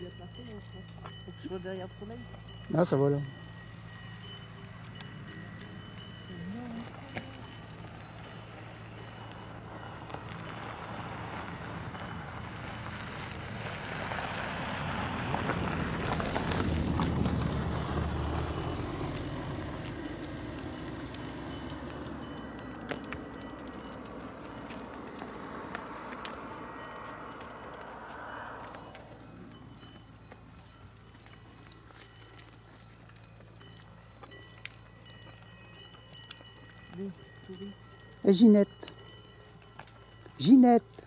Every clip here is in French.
Faut que je sois derrière le soleil. Ah, ça va là. Ginette. Ginette.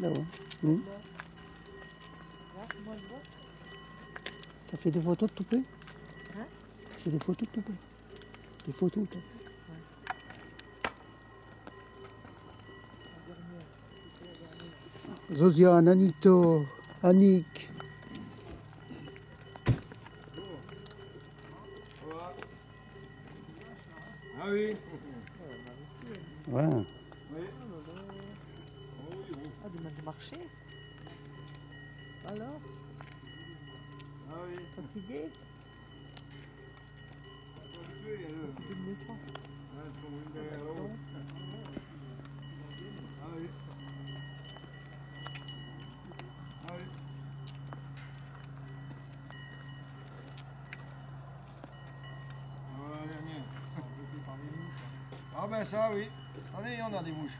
Là, ouais. Moi, je vois. T'as fait des photos de tout près Hein? T'as fait des photos de tout près Des photos, t'as fait Josiane, Anito, Annick. Ah oui Ouais. Ah. Alors, Ah oui. fatigué? C'est une naissance. Elles sont l'une derrière l'autre. Ah oui. Ah oui. Voilà la dernière. Ah ben ça oui. Cette année il y en a des mouches.